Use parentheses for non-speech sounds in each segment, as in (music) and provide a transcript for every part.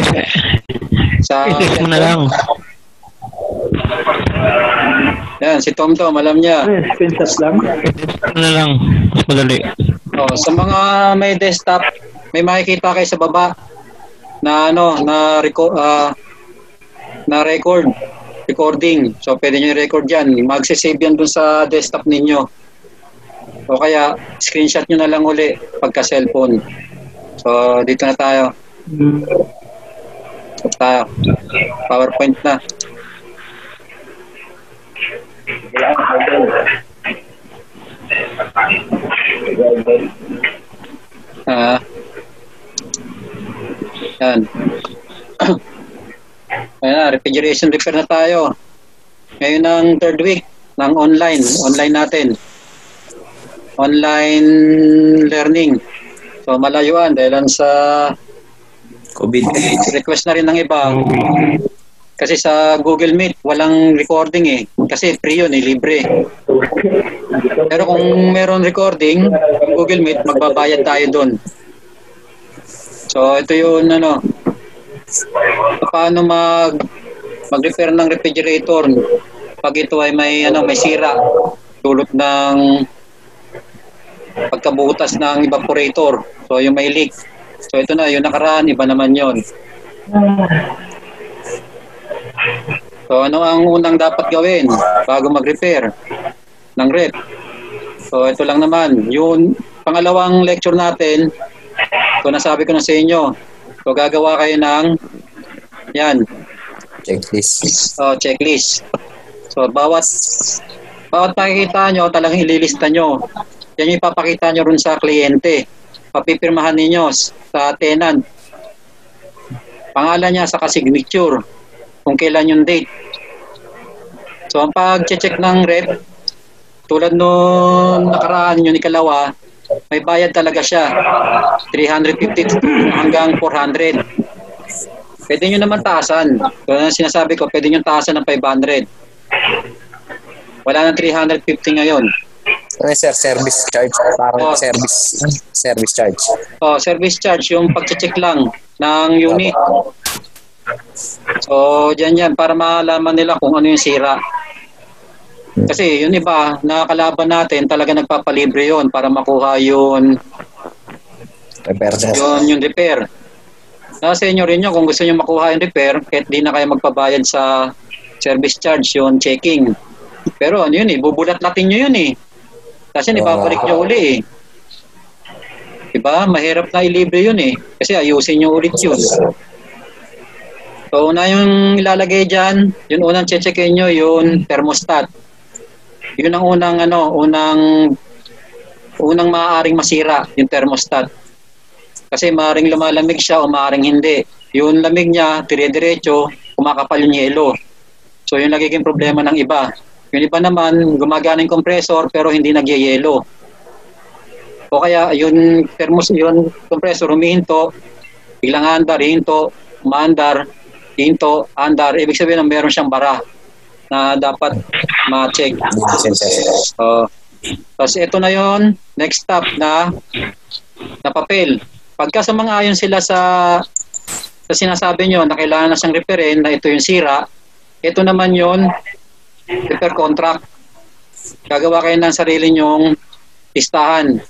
SSS. Sa SS mo na lang. Yan, si Tom Tom, alam niya. Ano, screenshot lang. Mo na lang. Mas madali. Oh, sa mga may desktop, may makikita kayo sa baba na ano, na record na record recording. So pwede niyo i-record 'yan. Magse-save 'yan dun sa desktop ninyo. O kaya screenshot niyo na lang uli pagka cellphone. So dito na tayo. Dito tayo. PowerPoint na. Ah. yan. (clears throat) Ayan na, refrigeration repair na tayo. Ngayon ang third week ng online. Online natin. Online learning. So malayuan dahil sa COVID. (laughs) request na rin ng iba. Kasi sa Google Meet, walang recording eh. Kasi free yun eh, libre. Pero kung meron recording, Google Meet, magbabayad tayo doon. So ito yun ano, paano mag mag-repair ng refrigerator pag ito ay may ano may sira tulot ng pagkabutas ng evaporator. So yung may leak. So ito na, yung nakaraan, iba naman yon. So ano ang unang dapat gawin bago mag-repair ng rep? So ito lang naman, yung pangalawang lecture natin, ito nasabi ko na sa inyo. So gagawa kayo ng yan, Checklist. oh, checklist. So bawat bawat makikita nyo, talagang ililista nyo. Yan yung ipapakita nyo rin sa kliyente. Papipirmahan ninyo sa tenant. Pangalan niya sa signature kung kailan yung date. So ang pag-check ng rep, tulad nung nakaraan yung ikalawa, may bayad talaga siya. 350 hanggang 400. Pwede nyo naman taasan. So, ang sinasabi ko, pwede nyo taasan ng 500. Wala nang 350 ngayon. Ano sir, service charge? Parang Oh. service service charge. Oh, service charge, yung pag-check lang ng unit. So, dyan yan, para malaman nila kung ano yung sira. Kasi yun iba, nakakalaban natin, talaga nagpapalibre yon para makuha yun, Repair sir. yun yung repair. Nasa inyo rin yun, kung gusto nyo makuha yung repair, kahit di na kayo magpabayad sa service charge, yun checking. Pero ano yun eh, bubulat-latin nyo yun eh. Kasi ibabalik nyo uli eh. Diba? Mahirap na ilibre yun eh. Kasi ayusin nyo ulit yun. So, una yung ilalagay dyan, yung unang checkin nyo, yung thermostat. Yun ang unang, ano, unang, unang maaaring masira, yung thermostat. Kasi maaaring lumalamig siya o maaaring hindi. Yung lamig niya, dire-diretso, kumakapal yung yelo. So, yung nagiging problema ng iba. Yung iba naman, gumagana yung compressor pero hindi nagyayelo. O kaya, yung thermos, yung compressor humihinto, biglang andar, hinto, umaandar, hinto, andar. Ibig sabihin na meron siyang bara na dapat ma-check. So, tapos ito na yon next step na na papel. Pagka sa mga ayon sila sa sa sinasabi nyo na kailangan na siyang repairin, na ito yung sira, ito naman yon repair contract. Gagawa kayo ng sarili nyong listahan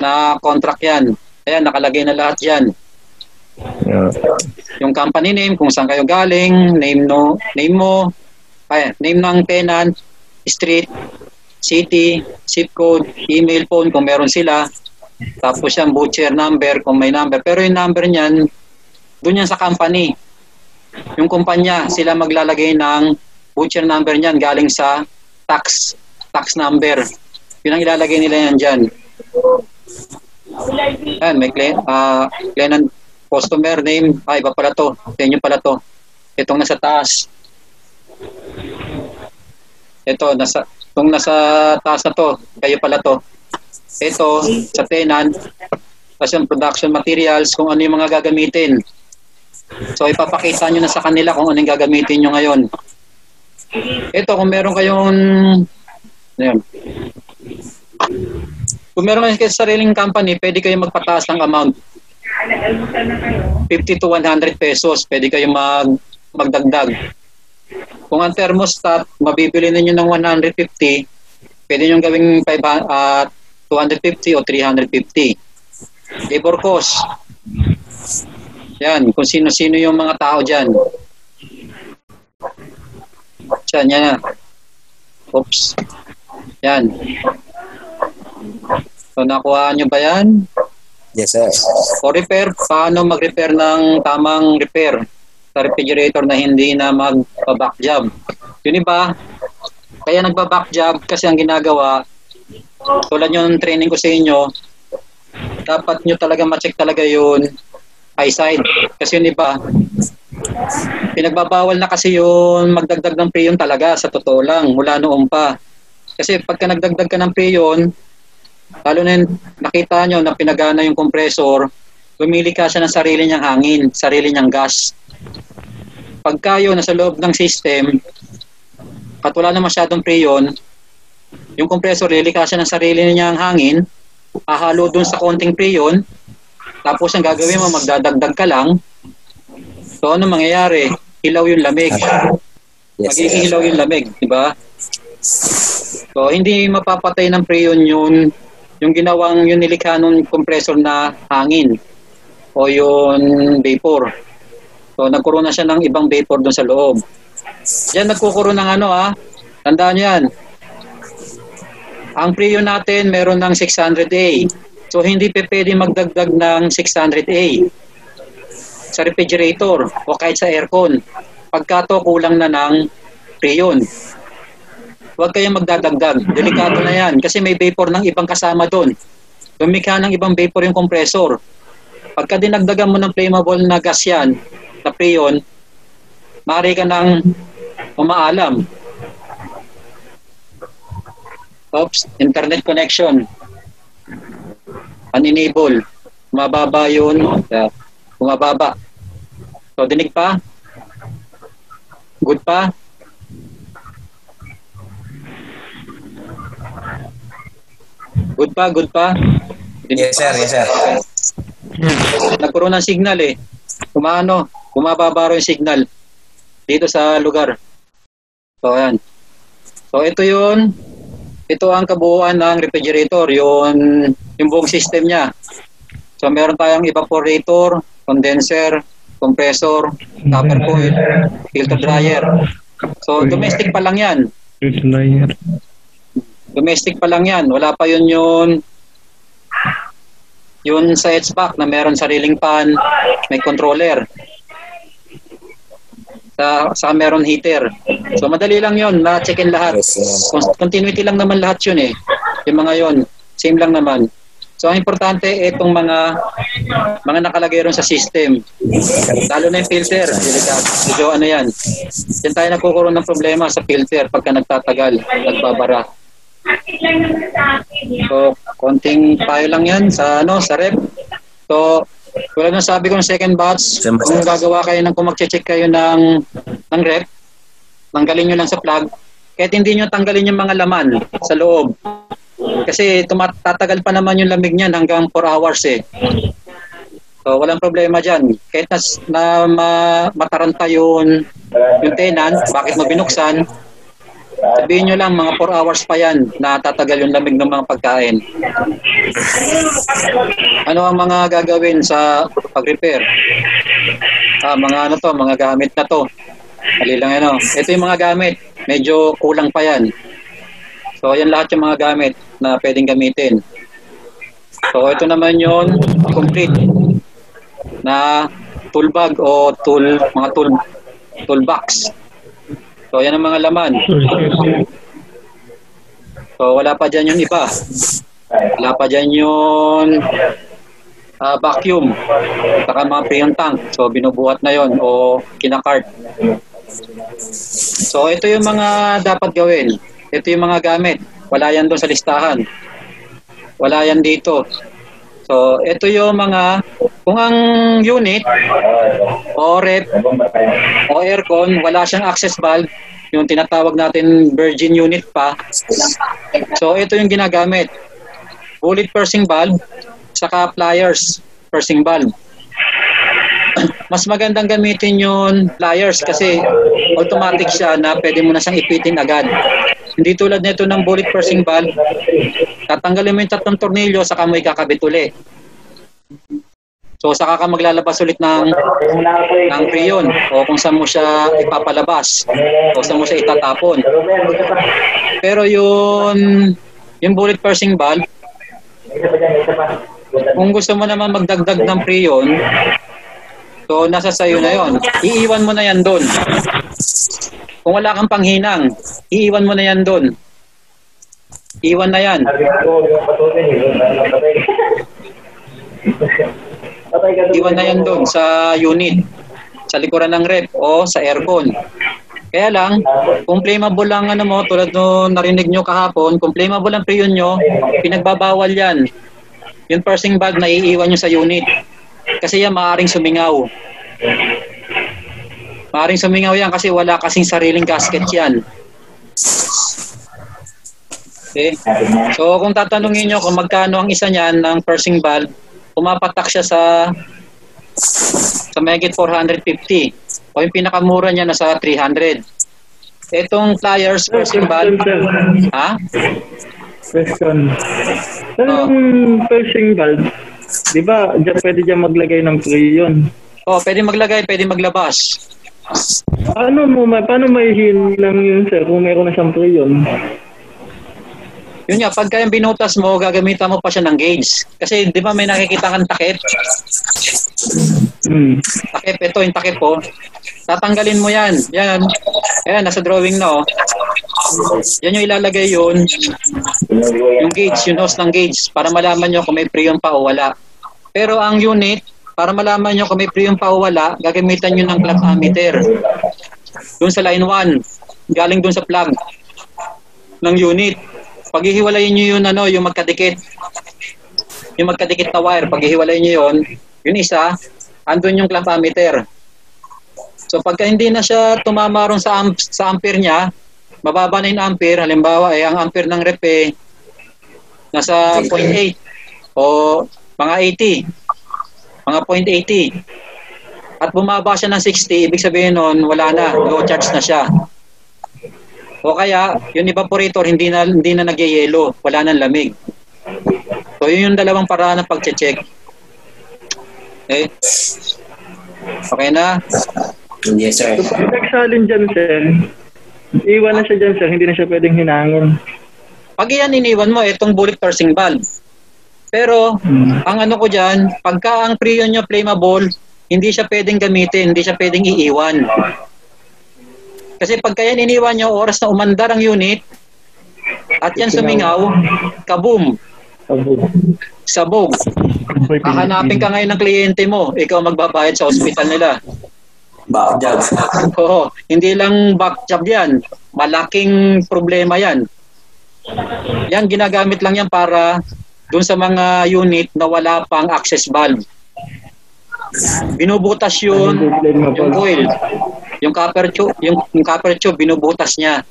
na contract yan. Ayan, nakalagay na lahat yan. Yeah. Yung company name, kung saan kayo galing, name no, name mo, ay, name ng tenant, street, city, zip code, email phone kung meron sila. Tapos yung butcher number kung may number. Pero yung number niyan, doon yan sa company. Yung kumpanya, sila maglalagay ng butcher number niyan galing sa tax tax number. Yun ang ilalagay nila yan dyan. Yan, may claim, ah, client customer name, ay iba pala to, sa inyo pala to. Itong nasa taas. Ito, nasa, itong nasa taas na to, kayo pala to. Ito, sa tenant, tapos yung production materials, kung ano yung mga gagamitin. So, ipapakita nyo na sa kanila kung ano yung gagamitin nyo ngayon. Ito, kung meron kayong, ayan, kung meron kayo sa sariling company, pwede kayo magpataas ng amount. 50 to 100 pesos, pwede kayo mag, magdagdag. Kung ang thermostat, mabibili ninyo ng 150, pwede nyo gawing 500, ah, 250 o 350. Labor cost. Yan, kung sino-sino yung mga tao dyan. Yan, yan na. Oops. Yan. So, nakuha nyo ba yan? Yes, sir. O repair, paano mag-repair ng tamang repair sa refrigerator na hindi na mag-back job. Yun iba, kaya nagba-back job kasi ang ginagawa, tulad yung training ko sa inyo, dapat nyo talaga ma-check talaga yun high side. Kasi yun iba, pinagbabawal na kasi yun magdagdag ng preyon talaga sa totoo lang, mula noon pa. Kasi pagka nagdagdag ka ng preyon, lalo na nakita nyo na pinagana yung compressor, bumili ka siya ng sarili niyang hangin, sarili niyang gas. Pagka yun nasa loob ng system, at wala na masyadong preyon, yung compressor, lilika siya ng sarili niyang hangin, hahalo dun sa konting preyon, tapos ang gagawin mo, magdadagdag ka lang. So ano mangyayari? Hilaw yung lamig. Yes, Magiging hilaw yung lamig, di ba? So hindi mapapatay ng preyon yun yung ginawang yung nilikha nung compressor na hangin o yung vapor. So nagkaroon na siya ng ibang vapor doon sa loob. Diyan nagkukuroon ng ano ha. Tandaan nyo yan. Ang preyon natin meron ng 600A. So hindi pe pwede magdagdag ng 600A sa refrigerator o kahit sa aircon. Pagka to kulang na ng preyon. Huwag kayong magdadagdag. Delikado na yan kasi may vapor ng ibang kasama doon. Lumikha ng ibang vapor yung compressor. Pagka dinagdagan mo ng flammable na gas yan, na preyon, maaari ka ng umaalam. Oops, internet connection. Unenable. Mababa yun. Yeah. Bumababa. So, dinig pa? Good pa? Good pa, good pa? Dinig Yes, sir. Yes, sir. Nagkaroon ng signal eh. Kumano, bumababa yung signal dito sa lugar. So, ayan. So, ito yun. Ito ang kabuuan ng refrigerator, yung, yung buong system niya. So, meron tayong evaporator, condenser, compressor, copper coil, filter dryer. So, domestic pa lang yan. Layer. Domestic pa lang yan. Wala pa yun yun yun sa HVAC na meron sariling pan, may controller. Sa, sa meron heater. So madali lang yun, na-check in lahat. Continuity lang naman lahat yun eh. Yung mga yun, same lang naman. So ang importante itong mga mga nakalagay ron sa system. Lalo na yung filter. Medyo ano yan. Yan tayo nagkukuroon ng problema sa filter pagka nagtatagal, nagbabara. So, konting payo lang yan sa ano sa rep. So, tulad ng sabi ko ng second batch, kung gagawa kayo ng kung magche-check kayo ng ng rep, tanggalin nyo lang sa plug. Kahit hindi nyo tanggalin yung mga laman sa loob. Kasi tumatatagal pa naman yung lamig niyan hanggang 4 hours eh. So, walang problema dyan. Kahit na, na ma- mataranta yun, yung tenant, bakit mo binuksan, sabihin nyo lang, mga 4 hours pa yan na tatagal yung lamig ng mga pagkain. Ano ang mga gagawin sa pag-repair? Ah, mga ano to, mga gamit na to. Dali lang ano. Ito yung mga gamit. Medyo kulang pa yan. So, yan lahat yung mga gamit na pwedeng gamitin. So, ito naman yon complete na tool bag o tool, mga tool, toolbox. So, yan ang mga laman. So, wala pa dyan yung iba. Wala pa dyan yung ah, vacuum. Saka mga preyon tank. So, binubuhat na yon o kinakart. So, ito yung mga dapat gawin. Ito yung mga gamit. Wala yan doon sa listahan. Wala yan dito. So, ito yung mga, kung ang unit o rep o aircon, wala siyang access valve, yung tinatawag natin virgin unit pa. So, ito yung ginagamit. Bullet pursing valve, saka pliers pursing valve. Mas magandang gamitin yung pliers kasi automatic siya na pwede mo na siyang ipitin agad. Hindi tulad nito ng bullet pursing valve, tatanggalin mo yung tatlong tornilyo, saka mo ikakabit uli. So saka ka maglalabas ulit ng ng prion o kung saan mo siya ipapalabas o saan mo siya itatapon. Pero yung yung bullet pursing valve, kung gusto mo naman magdagdag ng prion, so nasa sayo na yon. Iiwan mo na yan doon. Kung wala kang panghinang, iiwan mo na yan doon. Iwan na yan. Iwan na yan doon sa unit, sa likuran ng rep o sa aircon. Kaya lang, kung flammable lang ano mo, tulad no narinig nyo kahapon, kung flammable ang prion nyo, pinagbabawal yan. Yung pursing bag na iiwan nyo sa unit. Kasi yan maaaring sumingaw. Maaaring sumingaw yan kasi wala kasing sariling gasket yan. Okay? So kung tatanungin nyo kung magkano ang isa niyan ng pursing valve, pumapatak siya sa sa Megit 450 o yung pinakamura niya nasa 300. Itong pliers pursing valve, ha? Question. Oh. Anong pushing valve? Di ba, dyan, pwede dyan maglagay ng prion. Oh, pwede maglagay, pwede maglabas. Ano mo, ma- paano may lang yun, sir, kung meron na siyang prion? Yun nga, pagka yung binutas mo, gagamitan mo pa siya ng gauge. Kasi di ba may nakikita kang takip? Hmm. Takip, ito yung takip po. Tatanggalin mo yan. Yan. Ayan, nasa drawing na oh. Yan yung ilalagay yun. Yung gauge, yung nose ng gauge para malaman nyo kung may prion pa o wala. Pero ang unit, para malaman nyo kung may prion pa o wala, gagamitan nyo ng plug ammeter. Doon sa line 1, galing doon sa plug ng unit. Paghihiwalayin nyo yun, ano, yung magkadikit. Yung magkadikit na wire, paghihiwalayin nyo yun, yung isa, andun yung clamp ammeter. So pagka hindi na siya tumama ron sa, amp, sa ampere niya, mababa na yung ampere, halimbawa eh, ang ampere ng rep eh, nasa 0.8 o mga 80, mga 0.80. At bumaba siya ng 60, ibig sabihin nun, wala na, low charge na siya. O kaya, yung evaporator hindi na hindi na nagyayelo, wala nang lamig. So yun yung dalawang paraan ng pagche-check. Okay? Okay na? Yes, sir. So, pag nagsalin dyan, sir, iwan na siya dyan, sir, hindi na siya pwedeng hinangin. Pag yan iniwan mo, itong bullet pursing valve. Pero, Hmm. ang ano ko dyan, pagka ang prion nyo flammable, hindi siya pwedeng gamitin, hindi siya pwedeng iiwan. Kasi pagka yan iniwan nyo, oras na umandar ang unit, at yan sumingaw, kaboom, Abo. sabog. Hahanapin ka ngayon ng kliyente mo, ikaw magbabayad sa ospital nila. Back job. Oo, hindi lang back job yan. Malaking problema yan. Yan, ginagamit lang yan para dun sa mga unit na wala pang access valve. Binubutas yun, yung coil. Yung copper tube, yung, yung copper tube, binubutas niya.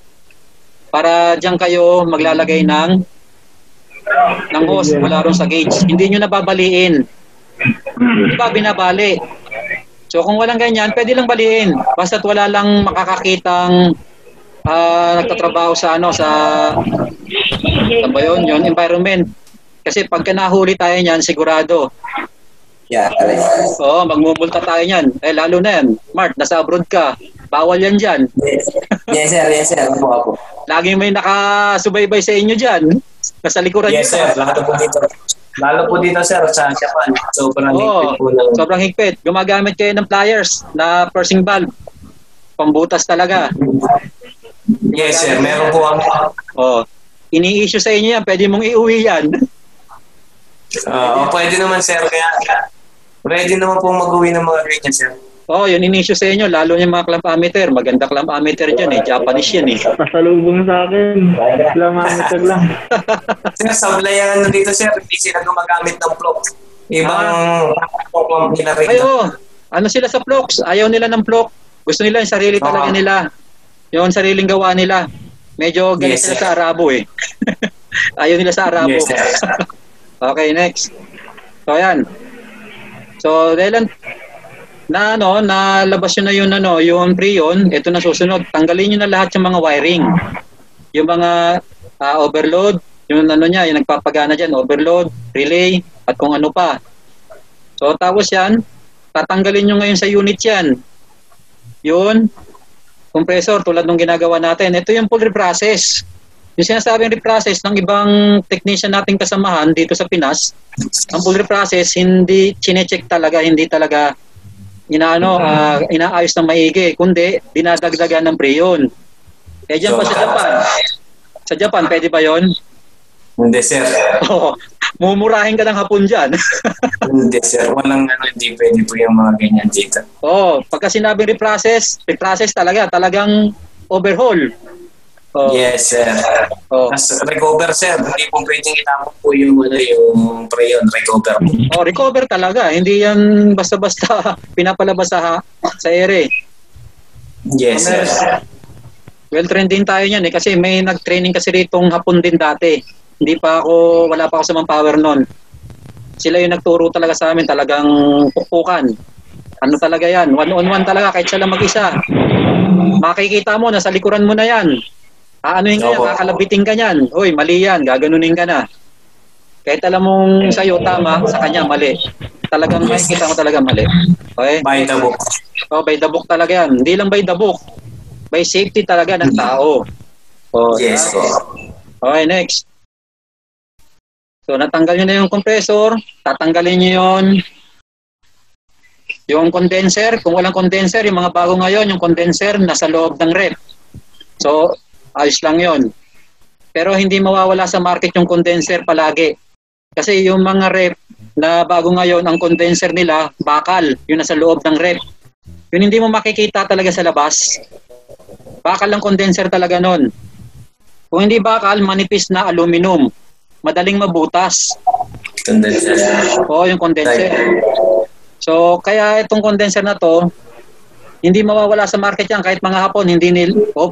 Para diyan kayo maglalagay ng ng hose mula ron sa gauge. Hindi nyo nababaliin. Di ba binabali? So kung walang ganyan, pwede lang baliin. Basta't wala lang makakakitang ah, nagtatrabaho sa ano sa sa ba yun, yun, environment. Kasi pagka nahuli tayo niyan, sigurado. Yeah. Oo, magmumulta tayo niyan. Eh lalo na yan. Mart, nasa abroad ka. Bawal yan diyan. Yes. yes, sir. Yes, sir. Opo, opo. Laging may nakasubaybay sa inyo diyan. Nasa likuran Yes, niyo. sir. Lalo po dito. Lalo po dito, sir, sa Japan. Sobrang Oo, higpit po ng... sobrang higpit. Gumagamit kayo ng pliers na pursing valve. Pambutas talaga. Yes, sir. Meron po kami. Oh, ini-issue sa inyo yan. Pwede mong iuwi yan. Ah, o pwede naman, sir. Kaya ready naman po mag-uwi ng mga ganyan, sir. Oh, yun in-issue sa inyo. Lalo yung mga clamp ammeter. Maganda clamp ammeter dyan eh. Japanese yan eh. Pasalubong sa akin. Kilometer lang. (laughs) Sir, sablayan ano dito, sir. Hindi sila gumagamit ng float. Ibang ah. nila rin. Ay, oh, ano sila sa flocks? Ayaw nila ng flock. Gusto nila yung sarili talaga Oo. nila. Yung sariling gawa nila. Medyo galit Yes, sila sir. sa Arabo eh. (laughs) Ayaw nila sa Arabo. Yes, (laughs) okay, next. So, ayan. So, lang, na ano, nalabas yun na yun ano, yung preon, ito na susunod. Tanggalin niyo na lahat yung mga wiring. Yung mga ah, overload, yung ano niya, yung nagpapagana diyan, overload, relay, at kung ano pa. So tapos yan, tatanggalin niyo ngayon sa unit yan. Yun, compressor tulad ng ginagawa natin. Ito yung full reprocess. Yung sinasabing reprocess ng ibang technician nating kasamahan dito sa Pinas, ang full reprocess hindi chinecheck talaga, hindi talaga inaano, ah, inaayos ng maigi, kundi dinadagdagan ng preyon. Eh dyan pa sa Japan. Sa Japan, pwede ba yon? Hindi, sir. Oo. Mumurahin ka ng hapon dyan. (laughs) Hindi, sir. Walang ano, hindi pwede po yung mga ganyan dito. Oo. Pagka sinabing reprocess, reprocess talaga. Talagang overhaul. Oo. Yes, sir. Oo. As recover, sir. Hindi po pwedeng itapon po yung, ano, yung preyon, recover. Oh, recover talaga. Hindi yan basta-basta (laughs) pinapalabas sa sa ere. Yes, sir. Well trained din tayo niyan eh kasi may nag-training kasi ritong hapon din dati. Hindi pa ako wala pa ako sa manpower noon. Sila yung nagturo talaga sa amin talagang pukpukan. Ano talaga yan? One on one talaga kahit siya lang mag-isa. Makikita mo nasa likuran mo na yan. Aanuhin ka yan, Opo. kakalabitin ka niyan. Hoy, mali yan, gaganunin ka na. Kahit alam mong sa'yo tama, sa kanya mali. Talagang makikita mo talaga mali. Okay? By the book. Oh, by the book talaga yan. Hindi lang by the book. By safety talaga ng tao. Oh, Yes, po. Okay, next. So, natanggal nyo na yung compressor. Tatanggalin nyo yon yung condenser. Kung walang condenser, yung mga bago ngayon, yung condenser nasa loob ng rep. So, ayos lang yon Pero hindi mawawala sa market yung condenser palagi. Kasi yung mga rep na bago ngayon, ang condenser nila, bakal. Yung nasa loob ng rep. Yun hindi mo makikita talaga sa labas. Bakal ang condenser talaga nun. Kung hindi bakal, manipis na aluminum. Madaling mabutas. Condenser. Oo, yung condenser. So, kaya itong condenser na to, hindi mawawala sa market yan kahit mga hapon, hindi nil... Oh,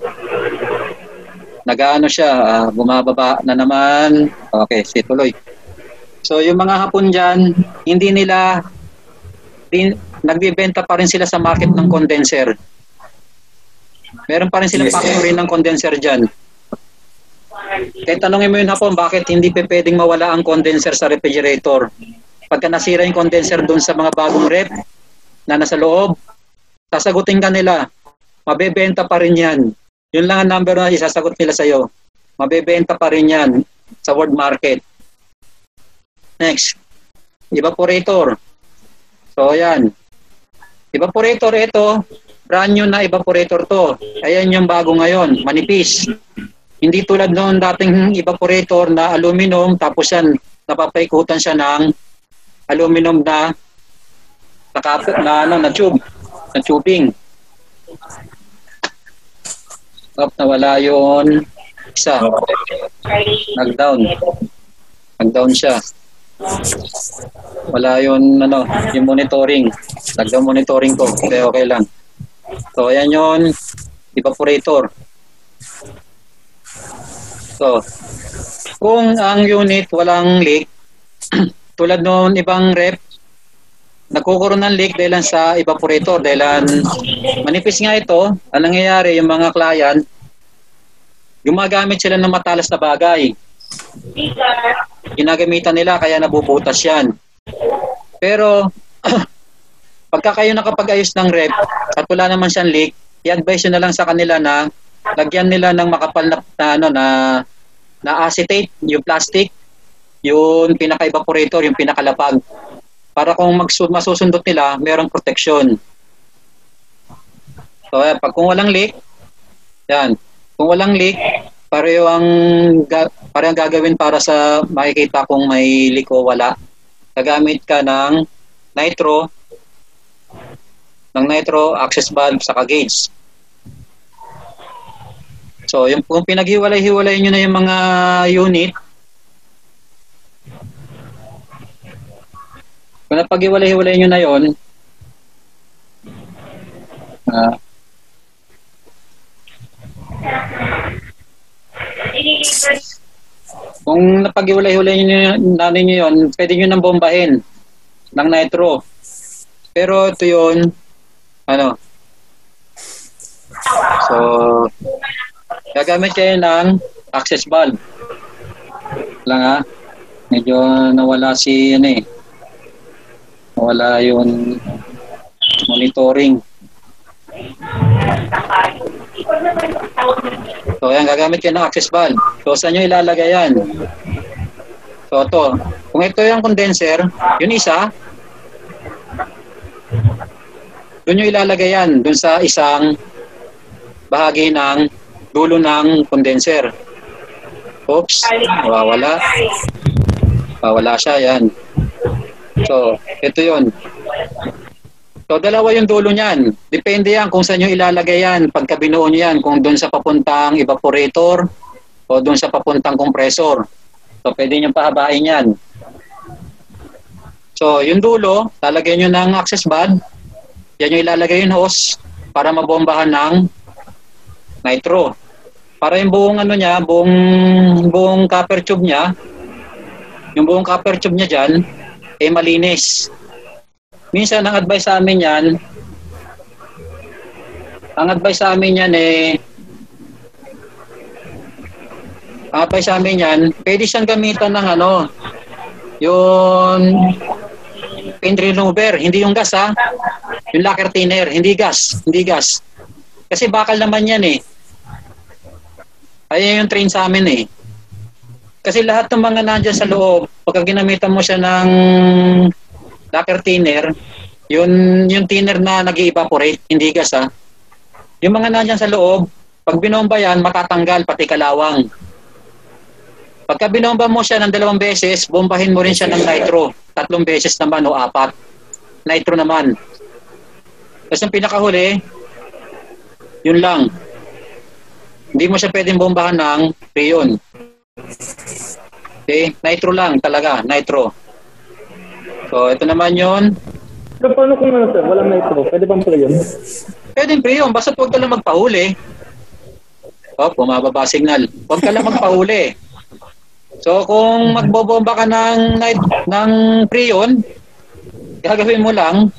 nagaano siya, ah, bumababa na naman. Okay, si tuloy. So, yung mga hapon dyan, hindi nila, din, nagbibenta pa rin sila sa market ng condenser. Meron pa rin silang Yes. factory ng condenser dyan. Kahit tanongin mo yun hapon, bakit hindi pa pwedeng mawala ang condenser sa refrigerator? Pagka nasira yung condenser doon sa mga bagong rep na nasa loob, sasagutin ka nila, mabebenta pa rin yan. Yun lang ang number na isasagot nila sa'yo. Mabebenta pa rin yan sa world market. Next, evaporator. So, ayan. Evaporator, ito, brand new na evaporator to. Ayan yung bago ngayon, manipis. Hindi tulad noon dating evaporator na aluminum, tapos yan, napapaikutan siya ng aluminum na naka, na, ano, na tube, na tubing. Up, nawala yun. Isa. Nag-down. Nag-down siya. Wala yun, ano, yung monitoring. Nag-down monitoring ko. Okay, okay lang. So, ayan yun. Evaporator. So, kung ang unit walang leak, (clears throat) tulad noon ibang rep, nagkukuroon ng leak dahil sa evaporator dahil manipis nga ito, ang nangyayari yung mga client, gumagamit sila ng matalas na bagay. Ginagamitan nila kaya nabubutas yan. Pero (clears throat) pagka kayo nakapag-ayos ng rep at wala naman siyang leak, i-advise na lang sa kanila na lagyan nila ng makapal na, na ano na na acetate, yung plastic, yung pinaka-evaporator, yung pinakalapag. Para kung magsu- masusundot nila, merong protection. So, ayan, pag kung walang leak, yan. Kung walang leak, pareho ang, ga- pareho ang gagawin para sa makikita kung may leak o wala. Gagamit ka ng nitro, ng nitro access valve sa gauge. So, yung kung pinaghiwalay-hiwalay nyo na yung mga unit, kung napaghiwalay-hiwalay nyo na yon, ah, kung napaghiwalay-hiwalay nyo na ninyo yon, pwede nyo nang bombahin ng nitro. Pero ito yun, Ano? So, gagamit kayo ng access valve. Lang ha. Medyo nawala si ano eh. Nawala yung monitoring. So, yan, gagamit kayo ng access valve. So, saan nyo ilalagay yan? So, to. Kung ito yung condenser, yun isa, doon nyo ilalagay yan, doon sa isang bahagi ng dulo ng condenser. Oops, nawawala. Nawawala siya, yan. So, ito yun. So, dalawa yung dulo niyan. Depende yan kung saan nyo ilalagay yan. Pagka binuo nyo yan, kung doon sa papuntang evaporator o doon sa papuntang compressor. So, pwede nyo pahabain yan. So, yung dulo, lalagyan nyo ng access valve. Yan yung ilalagay yung hose para mabombahan ng nitro. Para yung buong ano niya, buong buong copper tube niya, yung buong copper tube niya diyan eh malinis. Minsan ang advice sa amin yan, ang advice sa amin yan eh, ang advice sa amin yan, pwede siyang gamitan ng ano, yung paint remover, hindi yung gas ha, yung lacquer thinner, hindi gas, hindi gas. Kasi bakal naman yan eh. Ayun yung train sa amin eh. Kasi lahat ng mga nandyan sa loob, pagka ginamitan mo siya ng lacquer thinner, yun yung thinner na nag evaporate hindi gas ha. Yung mga nandyan sa loob, pag binomba yan, matatanggal pati kalawang. Pagka binomba mo siya ng dalawang beses, bombahin mo rin siya ng nitro. Tatlong beses naman o apat. Nitro naman. Tapos yung pinakahuli, yun lang. Hindi mo siya pwedeng bombahan ng freon. Okay? Nitro lang talaga. Nitro. So, ito naman yun. Pero paano kung ano sir, walang nitro? Pwede bang pala yun? Pwedeng freon. Basta huwag ka lang magpahuli. Oh, bumababa signal. Huwag ka lang magpahuli. So, kung magbobomba ka ng, night, ng freon, gagawin mo lang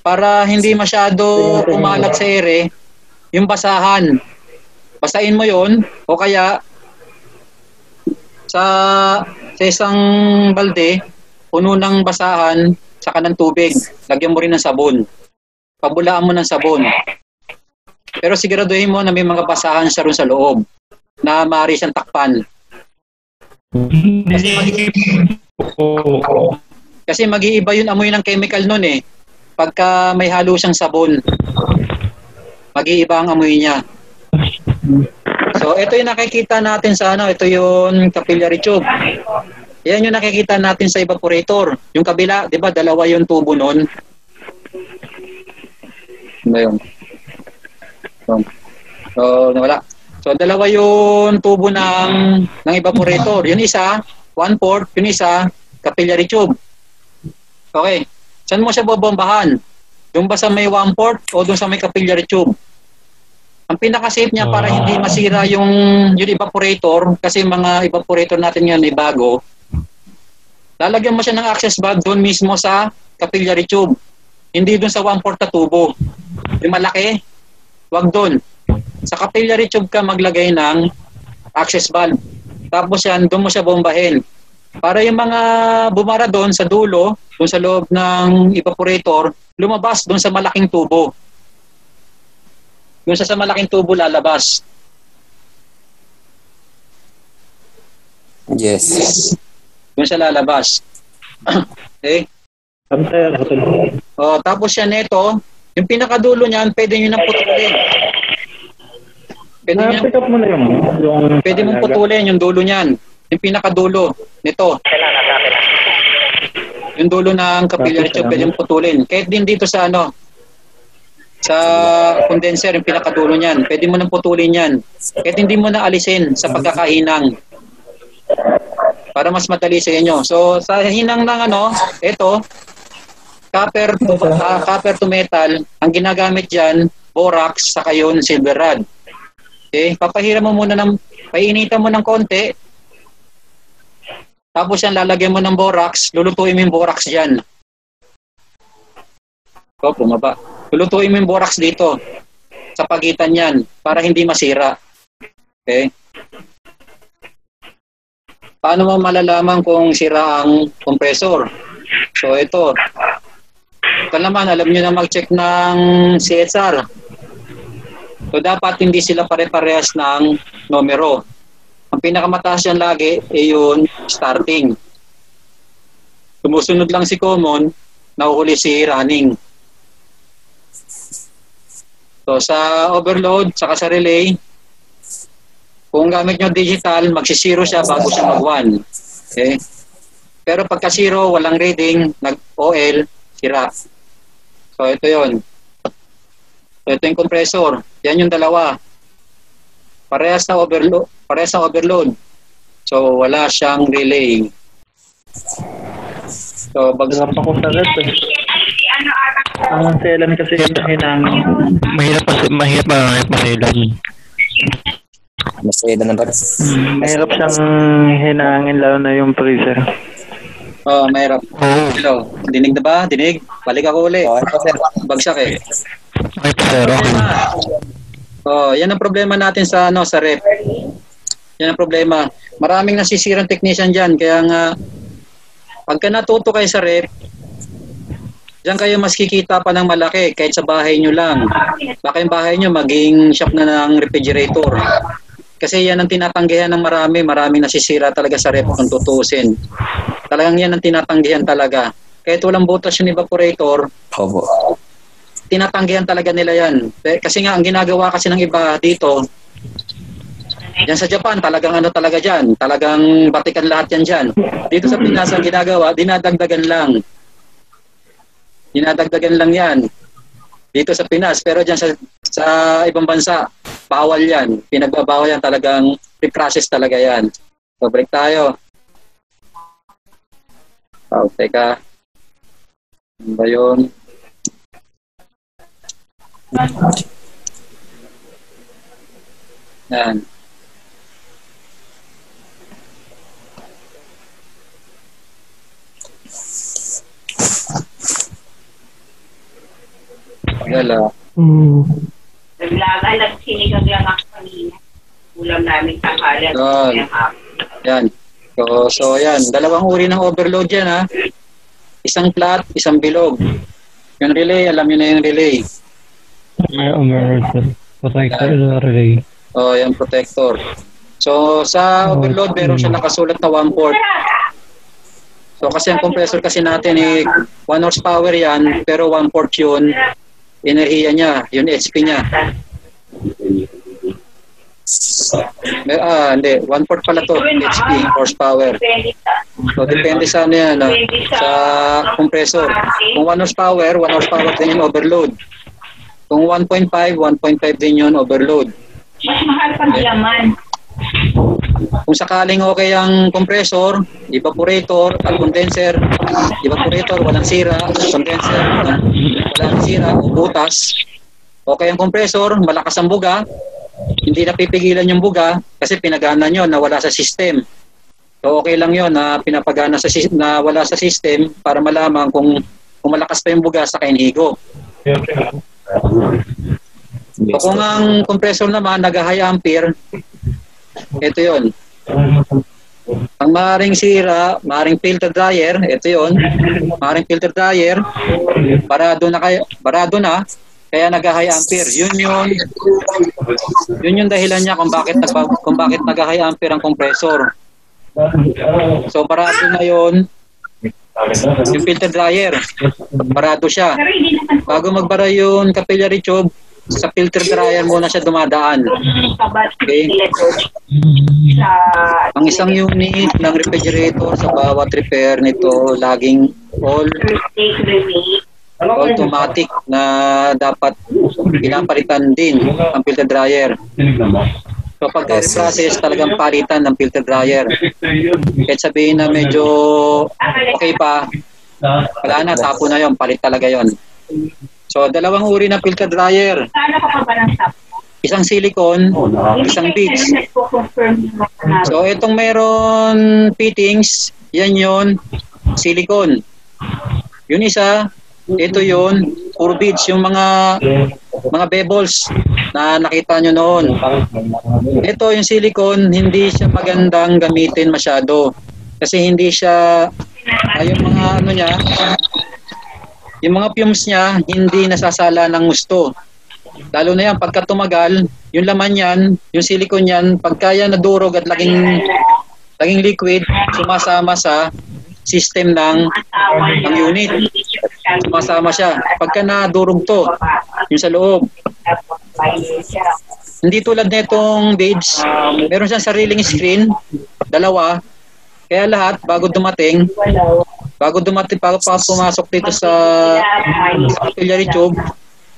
para hindi masyado kumalat sa ere yung basahan. Basahin mo yon o kaya sa sa isang balde, puno ng basahan, saka ng tubig. Lagyan mo rin ng sabon. Pabulaan mo ng sabon. Pero siguraduhin mo na may mga basahan siya ron sa loob na maaari siyang takpan. Kasi, kasi mag-iiba yung amoy ng chemical nun eh. Pagka may halo siyang sabon, mag-iiba ang amoy niya. So, ito yung nakikita natin sa ano, ito yung capillary tube. Yan yung nakikita natin sa evaporator. Yung kabila, di ba, dalawa yung tubo nun. Ano yun? So, so, nawala. So, dalawa yung tubo ng, ng evaporator. Yung isa, one-fourth. Yung isa, capillary tube. Okay. Saan mo siya bobombahan? Doon ba sa may one-fourth o doon sa may capillary tube? Ang pinaka-safe niya para hindi masira yung, yung evaporator, kasi mga evaporator natin yan ay bago, lalagyan mo siya ng access valve doon mismo sa capillary tube. Hindi doon sa one-fourth na tubo. Yung malaki, wag doon. Sa capillary tube ka maglagay ng access valve. Tapos yan, doon mo siya bombahin. Para yung mga bumara doon sa dulo, doon sa loob ng evaporator, lumabas doon sa malaking tubo. Yung sa, sa malaking tubo lalabas. Yes. Doon siya lalabas. (clears throat) okay? Pantay, hotel. O, tapos yan ito, yung pinakadulo niyan, pwede nyo nang putulin. Pwede, nyo, Na-pick up mo na yung... yung pwede mong putulin yung dulo niyan. Yung pinakadulo nito. Yung dulo ng capillary tube, pwede mong putulin. Kahit din dito sa ano, sa condenser, yung pinakadulo niyan, pwede mo nang putulin yan. Kahit hindi mo na alisin sa pagkakahinang. Para mas madali sa inyo. So, sa hinang ng ano, ito, copper to, ah, copper to metal, ang ginagamit dyan, borax, saka yun, silver rod. Okay? Papahiram mo muna ng, painitan mo ng konti, tapos yan, lalagyan mo ng borax, lulutuin mo yung borax dyan. O, bumaba. Lulutuin mo yung borax dito sa pagitan yan para hindi masira. Okay? Paano mo malalaman kung sira ang compressor? So ito. Ito naman, alam nyo na mag-check ng CSR. So dapat hindi sila pare-parehas ng numero. Ang pinakamataas yan lagi ay yung starting. Sumusunod lang si common, nahuhuli si running. So sa overload, saka sa relay, kung gamit nyo digital, magsisiro siya bago siya mag-1. Okay? Pero pagka zero, walang reading, nag-OL, sira. So ito yon. So ito yung compressor. Yan yung dalawa. Parehas na overload. Parehas na overload. So wala siyang relay. So bag Wala pa ko sa rep eh. Ang selan kasi hinang Mahirap pa, mahirap pa, maselan. Masaya na ng rep. mahirap siyang hinangin lalo na yung freezer. Oh, mahirap. Oo. Hello. Dinig na ba? Dinig? Balik ako uli. Sir. Bagsak eh. Po, sir. Okay. Oh, yan ang problema natin sa ano sa rep. Yan ang problema. Maraming nasisirang technician diyan kaya nga pagka natuto kayo sa rep, diyan kayo mas kikita pa ng malaki kahit sa bahay nyo lang. Baka yung bahay nyo maging shop na ng refrigerator. Kasi yan ang tinatanggihan ng marami. Maraming nasisira talaga sa rep kung tutusin. Talagang yan ang tinatanggihan talaga. Kahit walang butas yung evaporator, Opo. tinatanggihan talaga nila yan. Kasi nga, ang ginagawa kasi ng iba dito, yan sa Japan, talagang ano talaga dyan, talagang batikan lahat yan dyan. Dito sa Pinas, ang ginagawa, dinadagdagan lang. Dinadagdagan lang yan. Dito sa Pinas, pero dyan sa, sa ibang bansa, bawal yan. Pinagbabawal yan, talagang reprocess talaga yan. So, break tayo. Oh, teka. Ano ba yun? Yan. Wala. Naglaga, nagsinigang lang ako kanina. Ulam namin tanghalian. Yan. Yan. So, so yan. Dalawang uri ng overload yan ha. Isang flat, isang bilog. Yung relay, alam nyo na yung relay. May overall, sir. Protector na relay. O, yung protector. So, sa overload, meron siya nakasulat na 1 port. So, kasi ang compressor kasi natin eh, 1 horsepower yan, pero 1 port yun, enerhiya niya, yun HP niya. May- Ah, hindi. 1 port pala to, HP, horsepower. So, depende sa ano yan, ah, sa compressor. Kung 1 horsepower, 1 horsepower din yung overload. Kung 1.5, 1.5 din yun overload. mas mahal pag laman. Kung sakaling okay ang compressor, evaporator, at condenser, evaporator, walang sira, condenser, walang, walang sira, o butas, okay ang compressor, malakas ang buga, hindi napipigilan yung buga kasi pinagana nyo na wala sa system. So okay lang yon na pinapagana sa na wala sa system para malaman kung kung malakas pa yung buga sa kainhigo. So kung ang compressor naman nag-high ampere, ito yon. Ang maring sira, maring filter dryer, ito yon. Maring filter dryer, barado na kayo, barado na, kaya nag-high ampere. Yun yun. Yun yung dahilan niya kung bakit nagpa, kung bakit nag-high ampere ang compressor. So barado na yun, yung filter dryer. Barado siya. Bago magbara yung capillary tube, sa filter dryer muna siya dumadaan. Okay. Ang isang unit ng refrigerator sa bawat repair nito laging all automatic na dapat pinapalitan din ang filter dryer. So pagka reprocess talagang palitan ng filter dryer. Kahit sabihin na medyo okay pa, wala na, tapo na yon palit talaga yon. So dalawang uri ng filter dryer. Isang silicone, isang beads. So itong meron fittings, yan yon silicone. Yung isa, ito yun, puro beads, yung mga mga bebbles na nakita nyo noon. Ito, yung silicone, hindi siya magandang gamitin masyado. Kasi hindi siya, ah, yung mga ano niya, yung mga fumes niya, hindi nasasala ng gusto. Lalo na yan, pagka tumagal, yung laman yan, yung silicone yan, pagka yan nadurog at laging, laging liquid, sumasama sa system ng ng unit. Sumasama siya. Pagka nadurog to, yung sa loob, hindi tulad nitong beads, meron siyang sariling screen, dalawa, kaya lahat, bago dumating, bago dumating, bago pa pumasok dito sa capillary tube,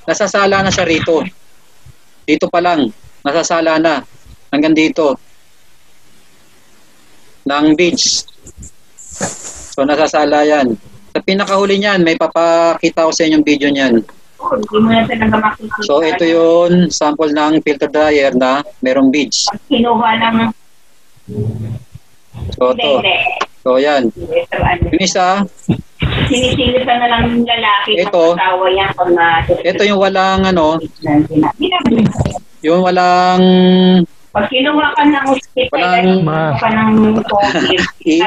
nasasala na siya rito. Dito pa lang, nasasala na. Hanggang dito. Ng beads. So, nasasala yan. Sa pinakahuli niyan, may papakita ko sa inyong video niyan. So, ito yung sample ng filter dryer na merong. Pag Kinuha ng... So, Hindi, to. hindi. So, yan. Ito, ano. Yung isa, Sinisingit na lang ng lalaki Ito. ng asawa yan kung na... ito yung walang ano, yung walang Pag kinuha ka ng hospital, Walang- kinuha ka ng (laughs) COVID,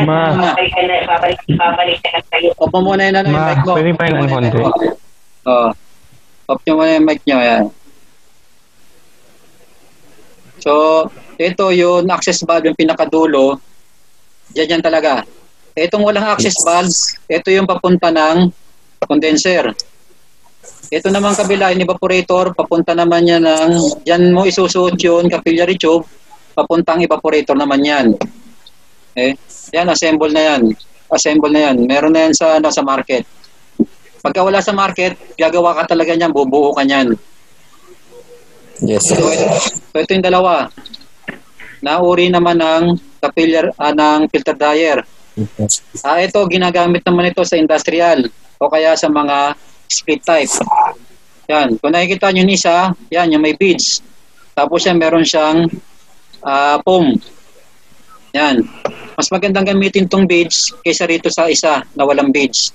Ma. babalik ka na, babalik, babalik ka na sa'yo. Opo muna yun ano, yung Ma, mic mo. pwede pa yun konti. Oo. Off nyo muna yung mic nyo. Yan. So, ito yung access valve, yung pinakadulo. Diyan yan talaga. Itong walang access valve, ito yung papunta ng condenser. Ito naman kabila, yung evaporator, papunta naman yan ng, dyan mo isusuot yun, capillary tube, papuntang evaporator naman yan. Eh, yan, assemble na yan. Assemble na yan. Meron na yan sa, ano, sa market. Pagka wala sa market, gagawa ka talaga niyan, bubuo ka niyan. Yes, So, ito, so, ito yung dalawa. Nauri naman ng capillary, ah, ng filter dryer. Ah, ito, ginagamit naman ito sa industrial o kaya sa mga split type. Yan. Kung nakikita nyo yung isa, yan, yung may beads. Tapos yan, meron siyang ah, foam. Yan. Mas magandang gamitin tong beads kaysa rito sa isa na walang beads.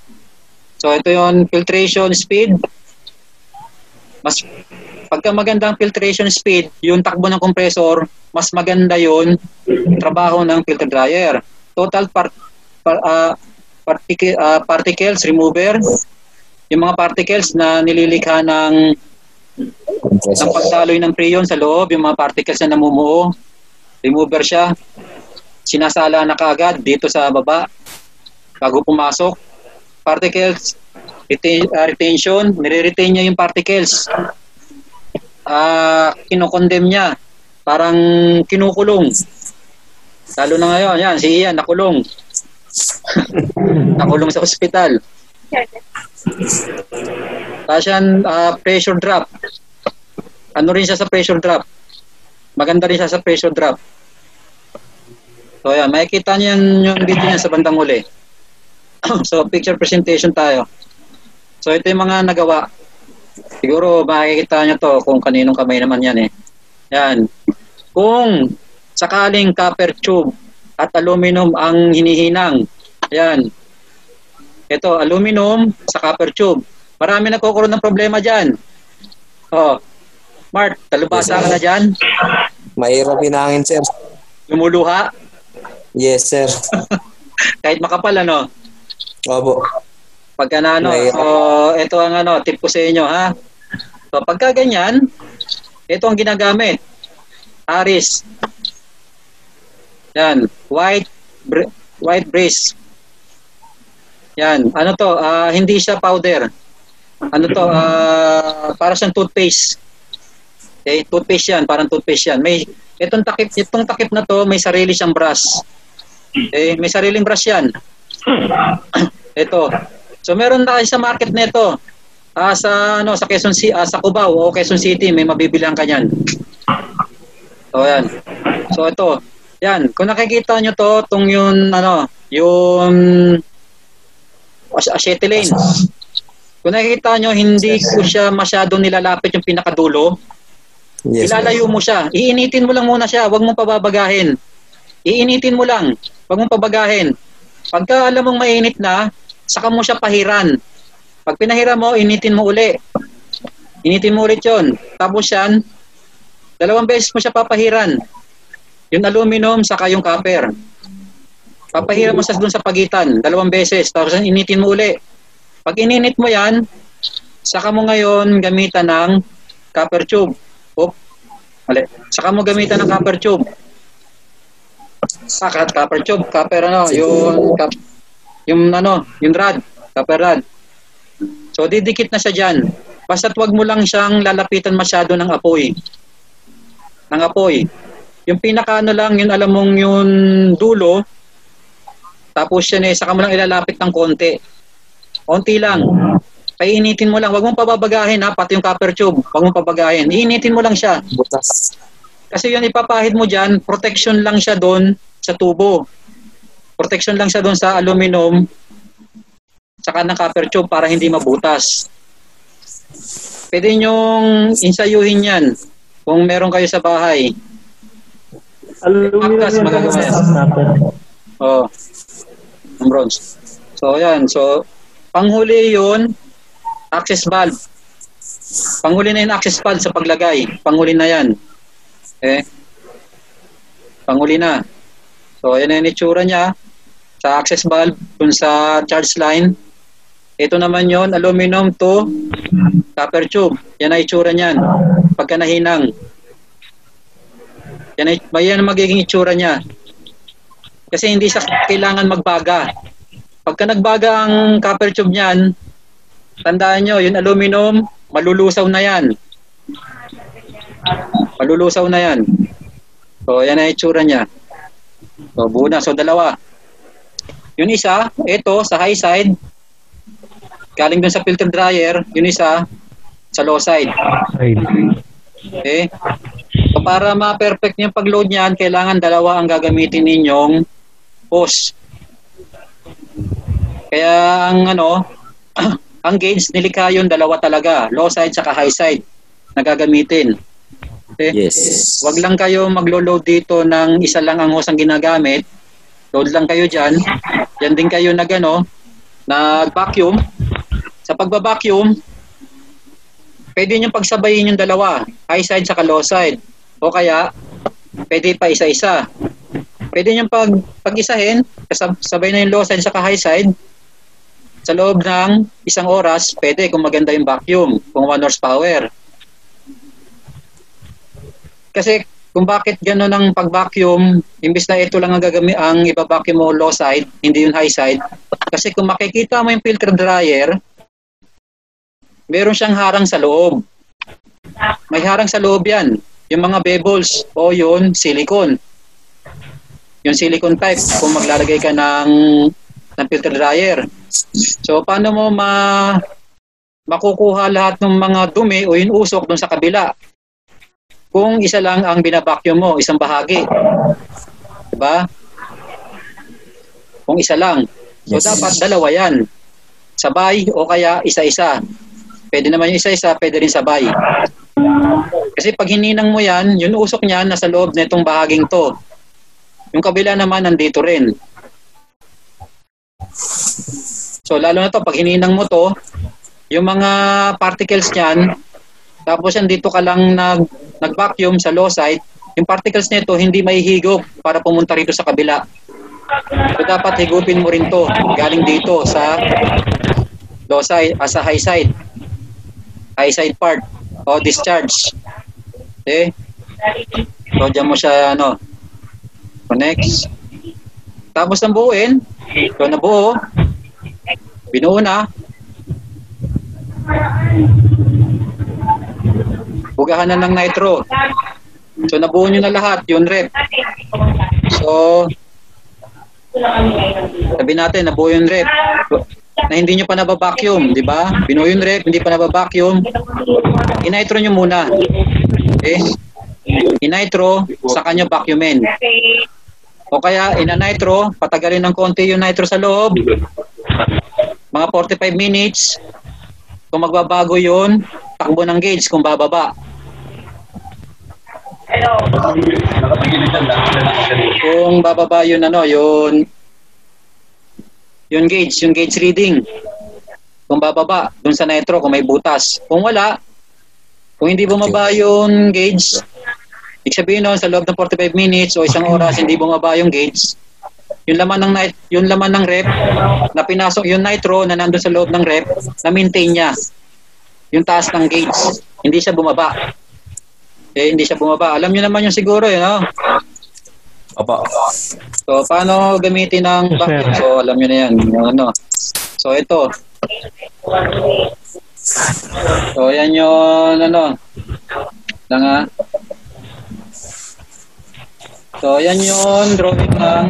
So ito yung filtration speed. Mas pagka magandang filtration speed, yung takbo ng compressor, mas maganda yon trabaho ng filter dryer. Total part, par, ah, particle, ah, particles remover, yung mga particles na nililikha ng ng pagdaloy ng preyon sa loob, yung mga particles na namumuo, remover siya, sinasala na kaagad dito sa baba bago pumasok. Particles ah, retention, nire-retain niya yung particles. Ah, kinokondem niya. Parang kinukulong. Lalo na ngayon, yan, si Ian, nakulong. (laughs) nakulong sa ospital. Tapos yan, ah, pressure drop. Ano rin siya sa pressure drop? Maganda rin siya sa pressure drop. So yan, makikita niyo yan, yung video niya sa bandang huli. (clears throat) so picture presentation tayo. So ito yung mga nagawa. Siguro makikita niyo to kung kaninong kamay naman yan eh. Yan. Kung sakaling copper tube at aluminum ang hinihinang, yan. Ito, aluminum sa copper tube. Marami nagkakaroon ng problema dyan. Oh, Mart, talubasa Yes, ka na dyan? Mahirap hinangin, sir. Lumuluha? Yes, sir. (laughs) Kahit makapal, ano? Opo. Pagka na, ano, so, ito ang ano, tip ko sa inyo, ha? So, pagka ganyan, ito ang ginagamit. Aris. Yan, white br- white brace. Yan, ano to, ah, hindi siya powder. Ano to, ah, para siyang toothpaste. Okay, toothpaste yan, parang toothpaste yan. May, itong takip, itong takip na to, may sarili siyang brush. Okay, may sariling brush yan. (clears throat) ito. So meron na sa market nito. Ah sa ano sa Quezon City, ah, sa Cubao o Quezon City may mabibilihan ka niyan. So yan. So ito. Yan, kung nakikita nyo to, tong yung ano, yung as- acetylene. Kung nakikita nyo, hindi ko siya masyadong nilalapit yung pinakadulo. Yes, Ilalayo mo siya. Iinitin mo lang muna siya. Huwag mong pababagahin. Iinitin mo lang. Huwag mong pabagahin. Pagka alam mong mainit na, saka mo siya pahiran. Pag pinahiram mo, initin mo uli. Initin mo ulit yun. Tapos yan, dalawang beses mo siya papahiran. Yung aluminum, saka yung copper. Papahiram mo sa dun sa pagitan, dalawang beses. Tapos initin mo uli. Pag ininit mo yan, saka mo ngayon gamitan ng copper tube. Oop. Mali. Saka mo gamitan ng copper tube. Saka copper tube, copper ano, yung cap, yung ano, yung rod, copper rod. So didikit na siya diyan. Basta't wag mo lang siyang lalapitan masyado ng apoy. Ng apoy. Yung pinaka ano lang, yun alam mong yung dulo, tapos yan eh, saka mo lang ilalapit ng konti. Konti lang. Painitin mo lang. Huwag mong pababagahin ha, pati yung copper tube. Huwag mong pabagahin. Iinitin mo lang siya. Butas. Kasi yun ipapahid mo dyan, protection lang siya doon sa tubo. Protection lang siya doon sa aluminum saka ng copper tube para hindi mabutas. Pwede nyong insayuhin yan kung meron kayo sa bahay. Aluminum Pagkas, yun, magagawa yan. Oh, ng bronze. So, yan. So, panghuli yun, access valve. Panghuli na yung access valve sa paglagay. Panghuli na yan. Eh, panghuli na. So, yan na yung itsura niya sa access valve dun sa charge line. Ito naman yon aluminum to copper tube. Yan ang itsura niyan. Pagka nahinang. Yan, ay- ang magiging itsura niya. Kasi hindi siya kailangan magbaga. Pagka nagbaga ang copper tube niyan, tandaan nyo, yung aluminum, malulusaw na yan. Malulusaw na yan. So, yan ang itsura niya. So, buo. So, dalawa. Yung isa, ito, sa high side, galing dun sa filter dryer, yung isa, sa low side. Okay? So para ma-perfect yung pag-load niyan, kailangan dalawa ang gagamitin ninyong hose. Kaya ang ano, (clears throat) ang gauge nilikha yun dalawa talaga, low side saka high side na gagamitin. Okay? Yes. Wag lang kayo maglo-load dito ng isa lang ang hose ang ginagamit. Load lang kayo diyan. Yan din kayo nag ano, nag-vacuum. Sa pagba-vacuum, pwede niyo pagsabayin yung dalawa, high side sa low side. O kaya pwede pa isa-isa. Pwede niyo pag pag-isahin, sabay na yung low side sa high side. Sa loob ng isang oras, pwede kung maganda yung vacuum, kung 1 horsepower. Kasi kung bakit gano'n ang pag-vacuum, imbis na ito lang ang gagami ang iba-vacuum mo low side, hindi yung high side. Kasi kung makikita mo yung filter dryer, meron siyang harang sa loob. May harang sa loob yan. Yung mga bevels o yun, silicone. Yung silicone type, kung maglalagay ka ng, ng filter dryer. So, paano mo ma makukuha lahat ng mga dumi o yung usok dun sa kabila? Kung isa lang ang binabacuum mo, isang bahagi. Diba? Kung isa lang. So, Yes. dapat dalawa yan. Sabay o kaya isa-isa. Pwede naman yung isa-isa, pwede rin sabay. Kasi pag hininang mo yan, yung usok niya nasa loob na itong bahaging to. Yung kabila naman nandito rin. So lalo na to, pag hininang mo to, yung mga particles niyan, tapos yan dito ka lang nag, nag-vacuum sa low side, yung particles nito hindi mahihigop para pumunta rito sa kabila. So dapat higupin mo rin to, galing dito sa low side, ah, sa high side. High side part o discharge. Okay? So dyan mo siya ano, connect. Tapos ng buuin, so nabuo, binuo na, bugahan na ng nitro. So nabuo nyo na lahat, yung rep. So, sabi natin, nabuo yung rep. Na hindi nyo pa nababacuum, di ba? Binuo yung rep, hindi pa nababacuum. Initro nyo muna. Okay? Initro, saka nyo vacuumin. O kaya, ina-nitro, patagalin ng konti yung nitro sa loob. Mga 45 minutes. Kung magbabago yun, takbo ng gauge kung bababa. Kung bababa yun ano, yun yung gauge, yung gauge reading. kung bababa dun sa nitro kung may butas. Kung wala, kung hindi bumaba yung gauge, ibig sabihin nun, sa loob ng 45 minutes o isang oras hindi bumaba yung gauge, yung laman ng nit yung laman ng rep na pinasok yung nitro na nandoon sa loob ng rep na maintain niya yung taas ng gauge. Hindi siya bumaba eh hindi siya bumaba. Alam niyo naman yung siguro eh no Opo. so paano gamitin ng Yes, vacuum sir. so alam niyo na yan yung ano. So ito. So yan yung ano. Lang so yan yung drawing ng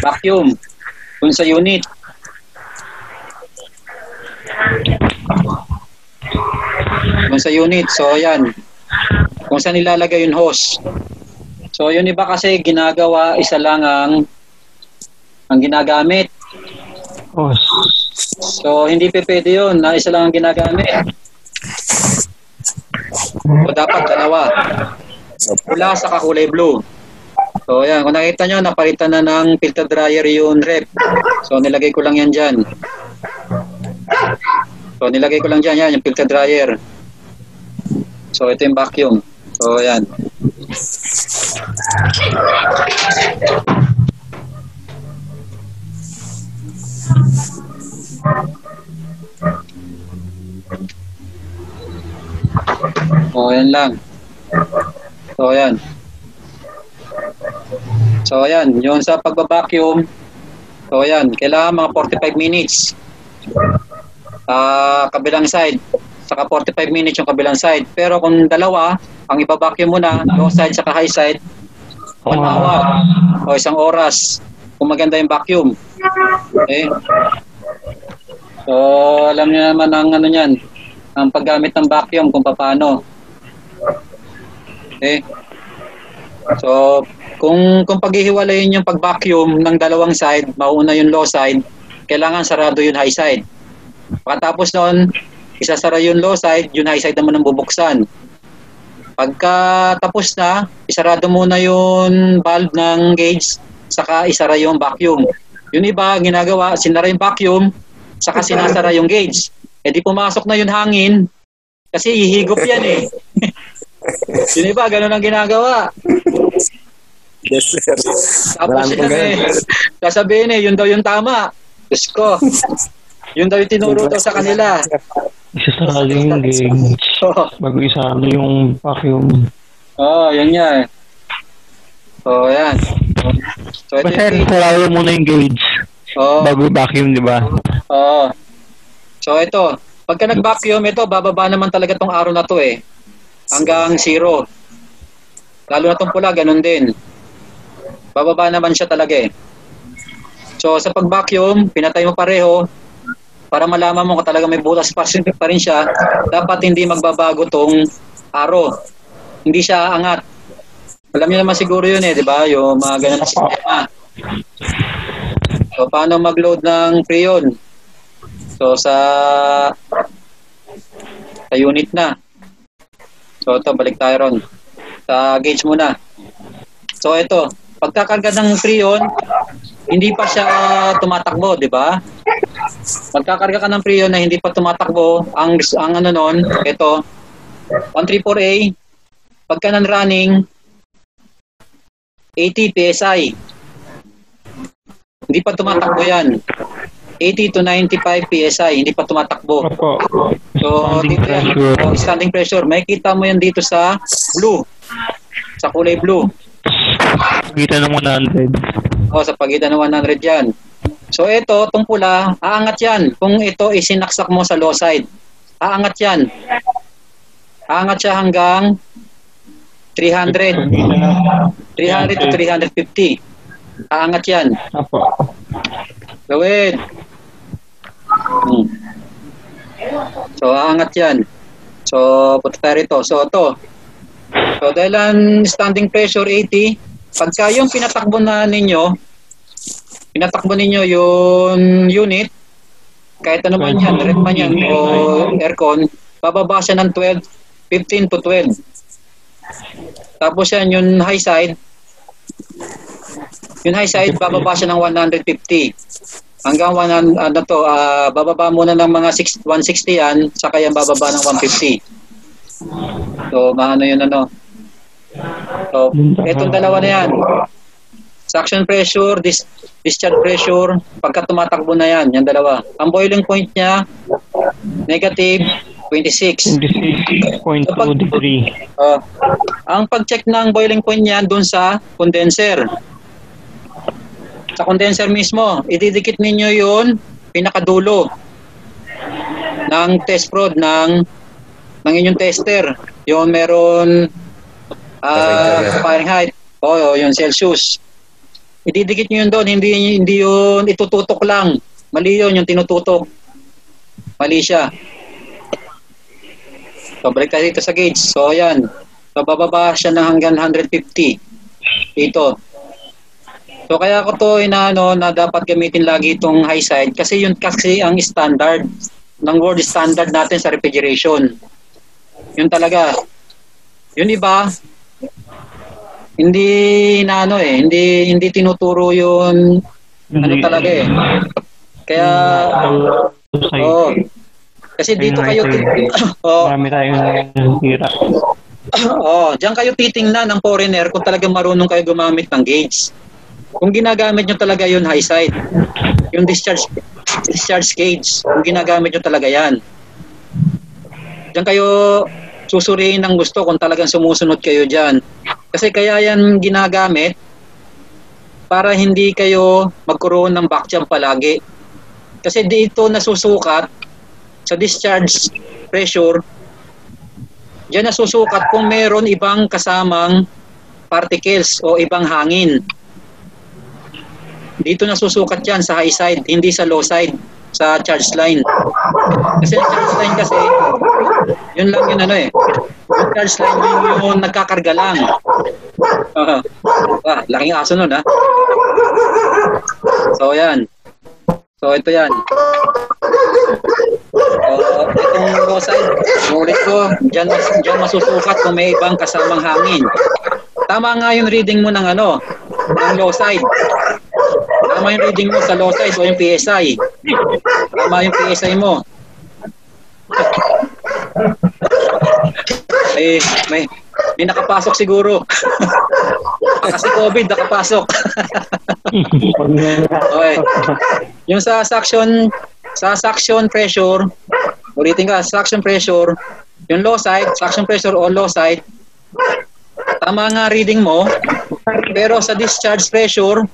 vacuum dun sa unit. Dun sa unit. So yan kung saan nilalagay yung hose. So yun iba kasi ginagawa isa lang ang ang ginagamit. Oh, so hindi pe pwede yun na isa lang ang ginagamit. So dapat dalawa. Pula sa kulay blue. So yan kung nakita nyo napalitan na ng filter dryer yung rep so nilagay ko lang yan dyan. So nilagay ko lang dyan yan yung filter dryer so ito yung vacuum so yan So, yan lang. So, yan. So, yan. Yung sa pagbabacuum, so, yan. Kailangan mga 45 minutes. Ah, kabilang side. Saka 45 minutes yung kabilang side. Pero kung dalawa, ang ibabacuum mo na, low side saka high side, one hour o isang oras kung maganda yung vacuum. Okay? So, alam niyo naman ang ano niyan, ang paggamit ng vacuum kung paano. Okay? So, kung kung paghihiwalayin yung pag-vacuum ng dalawang side, mauna yung low side, kailangan sarado yung high side. Pagkatapos noon, isasara yung low side, yung high side naman ang bubuksan. Pagka tapos na, isarado muna yung valve ng gauge, saka isara yung vacuum. Yung iba, ginagawa, sinara yung vacuum, saka sinasara yung gauge. Eh di pumasok na yung hangin, kasi hihigop yan eh. (laughs) yung iba, ganun ang ginagawa. Yes, sir. Tapos yan eh, sasabihin eh, yun daw yung tama. Diyos ko. Yun daw yung tinuro daw sa kanila. (laughs) isasarado yung gauge Oo, bago isarado yung vacuum. oh, yun nga eh. So, yan. So, ito Basta yung... sarado muna yung gauge Oh, bago vacuum, di ba? Oo. So ito, pagka nag-vacuum ito, bababa naman talaga tong araw na to eh. Hanggang zero. Lalo na tong pula, ganun din. Bababa naman siya talaga eh. So sa pag-vacuum, pinatay mo pareho para malaman mo kung talaga may butas pa, pa rin siya, dapat hindi magbabago tong araw. Hindi siya angat. Alam niyo naman siguro yun eh, di ba? Yung mga ganun na sistema. So, paano mag-load ng Freon? So, sa sa unit na. So, ito, balik tayo ron. Sa gauge muna. So, ito, pagkakarga ng Freon, hindi pa siya tumatakbo, di ba? Pagkakarga ka ng Freon na hindi pa tumatakbo, ang, ang ano nun, ito, 134A, pagka non-running, 80 PSI. Hindi pa tumatakbo yan. 80 to 95 PSI, hindi pa tumatakbo. Opo. So, Standing dito yan. pressure. Oh, standing pressure. Makikita mo yan dito sa blue. Sa kulay blue. Kita ng 100. O, sa pagitan ng 100 yan. So, ito, itong pula, aangat yan. Kung ito isinaksak mo sa low side, aangat yan. Aangat siya hanggang 300. 300 to 350. Aangat yan. Opo. Gawin. Hmm. So, aangat yan. So, punta tayo rito. So, to. So, dahil ang standing pressure 80, pagka yung pinatakbo na ninyo, pinatakbo ninyo yung unit, kahit ano man yan, rep man yan, o aircon, bababa siya ng 12, 15 to 12. Tapos yan, yung high side, yung high side, bababa siya ng 150. Hanggang 100, ano to, ah, bababa muna ng mga 6, 160 yan, saka yan bababa ng 150. So, maano yun ano. So, etong dalawa na yan. Suction pressure, dis discharge pressure, pagka tumatakbo na yan, yan dalawa. Ang boiling point niya, negative 26. 26.2 degree. Uh, ang pag-check ng boiling point niyan doon sa condenser. Sa condenser mismo, ididikit ninyo yun pinakadulo ng test prod ng ng inyong tester. Yung meron ah Fahrenheit o yung Celsius. Ididikit nyo yun doon, hindi, hindi yun itututok lang. Mali yun, yung tinututok. Mali siya. So, balik tayo dito sa gauge. So, ayan. So, bababa siya ng hanggang 150. Dito. So, kaya ko to inaano na dapat gamitin lagi itong high side kasi yun kasi ang standard ng world standard natin sa refrigeration. Yun talaga. Yun iba, hindi na ano eh, hindi hindi tinuturo yun ano talaga eh. Kaya oh, kasi dito kayo oh, (laughs) Marami tayong hira. (clears throat) oh, diyan kayo titingnan ng foreigner kung talagang marunong kayo gumamit ng gauge. Kung ginagamit nyo talaga yun high side, yung discharge discharge gauge, kung ginagamit nyo talaga yan. Diyan kayo susuriin ng gusto kung talagang sumusunod kayo diyan. Kasi kaya yan ginagamit para hindi kayo magkaroon ng back jump palagi. Kasi dito nasusukat sa discharge pressure, diyan nasusukat kung meron ibang kasamang particles o ibang hangin. Dito nasusukat yan sa high side, hindi sa low side, sa charge line. Kasi yung charge line kasi, yun lang yun ano eh. Yung charge line yun yung nagkakarga lang. Uh, ah, laking aso nun ha. So yan. So ito yan. So, itong side, ulit ko, dyan, mas- dyan masusukat kung may ibang kasamang hangin. Tama nga yung reading mo ng ano, ng low side. Tama yung reading mo sa low side o yung PSI. Tama yung PSI mo. May, may, may nakapasok siguro. (laughs) Kasi COVID, nakapasok. (laughs) okay. Yung sa suction, sa suction pressure, ulitin ka, suction pressure, yung low side, suction pressure o low side, tama nga reading mo, pero sa discharge pressure,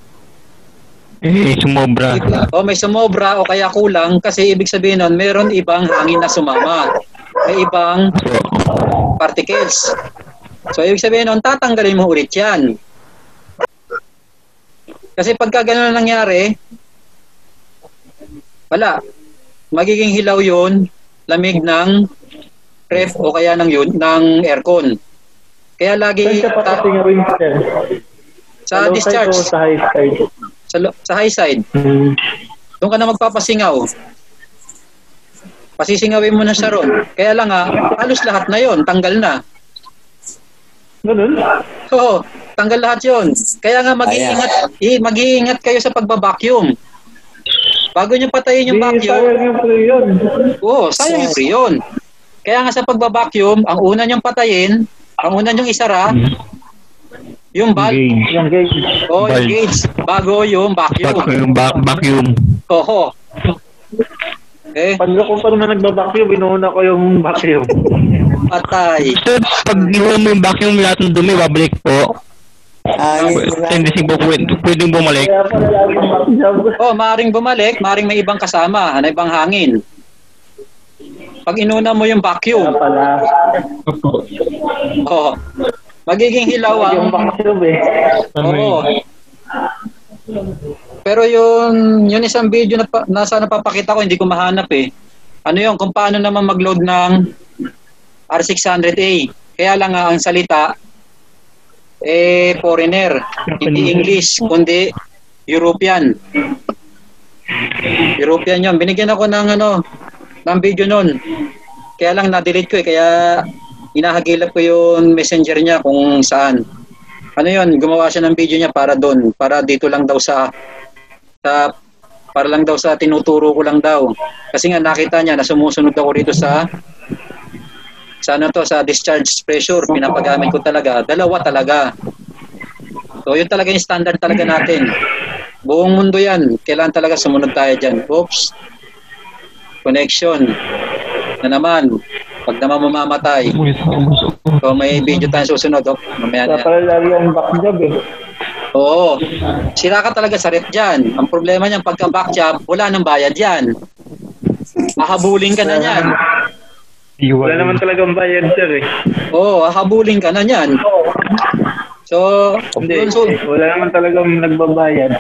Eh, sumobra. o may sumobra o kaya kulang kasi ibig sabihin nun, meron ibang hangin na sumama. May ibang particles. So ibig sabihin nun, tatanggalin mo ulit yan. Kasi pagka ganun ang nangyari, wala. Magiging hilaw yun, lamig ng ref o kaya ng yun, ng aircon. Kaya lagi ta- sir? sa side discharge, sa high side? sa, lo- sa high side, Hmm. doon ka na magpapasingaw. Pasisingawin mo na siya ron. Kaya lang nga, halos lahat na yon tanggal na. Ganun? Oo, tanggal lahat yon. Kaya nga mag-iingat, mag-iingat kayo sa pagbabacuum. Bago nyo patayin yung vacuum, sayang yung pre yun. oo, sayang yung freon. Kaya nga sa pagbabacuum, ang una nyong patayin, ang una nyong isara, yung Gauge. Yung gauge. o yung gauge, bago yung vacuum. Vacuum. Ba- vacuum. Oo. Eh, Pag ako pa naman nagbabacuum, inuuna ko yung vacuum. patay. Sir, pag iwan mo yung vacuum, lahat ng dumi, babalik po. Hindi siguro pwede, pwedeng bumalik. Oh, maring bumalik, maring may ibang kasama, na ibang hangin. Pag inuna mo yung Kaya vacuum, pala. oh, magiging hilaw Yung ang vacuum eh. Oo. Pero yun, yun isang video na pa, nasa napapakita ko, hindi ko mahanap eh. Ano yun, kung paano naman mag-load ng R600A. Kaya lang nga ang salita, eh, foreigner. Hindi English, kundi European. European yun. Binigyan ako ng ano, ng video nun. Kaya lang na-delete ko eh, kaya hinahagilap ko yung messenger niya kung saan ano yun, gumawa siya ng video niya para doon, para dito lang daw sa sa para lang daw sa tinuturo ko lang daw. Kasi nga nakita niya na sumusunod ako rito sa sa ano to, sa discharge pressure, pinapagamit ko talaga. Dalawa talaga. So yun talaga yung standard talaga natin. Buong mundo yan. Kailangan talaga sumunod tayo dyan. Oops. Connection. Na naman. Pag naman mamamatay. So may video tayo susunod. Oh. Mamaya na. Kaya pala lagi ang back job eh. Oo. Sira ka talaga sa rep dyan. Ang problema niyan, pagka back job, wala nang bayad yan. Mahabulin ka na yan. Wala naman talagang bayad sir eh. Oo, hahabulin ka na yan. So, Hindi, yun, so, wala naman talagang nagbabayad.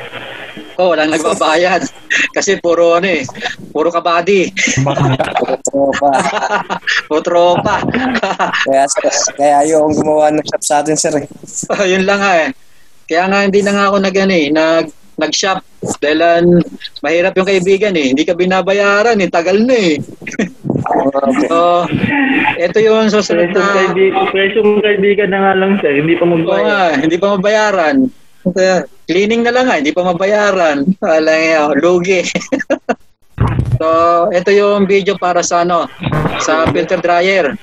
oh, walang nagbabayad. (laughs) Kasi puro ano eh, puro kabady, Tropa. (laughs) puro tropa. Kaya, kaya akong gumawa ng shop sa atin, sir. eh. (laughs) yun lang nga eh. Kaya nga hindi na nga ako nag, ano, eh, nag, nag-shop dahil ah, mahirap yung kaibigan eh. Hindi ka binabayaran eh. Tagal na eh. (laughs) so, ito yung susunod na... presyong kaibigan na nga lang sir, hindi pa Oo magbayad. nga, hindi pa mabayaran. Kaya, Cleaning na lang nga, hindi pa mabayaran. Wala nga, lugi. (laughs) so, ito yung video para sa ano, sa filter dryer.